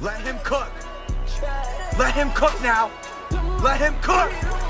Let him cook. Let him cook now. Let him cook.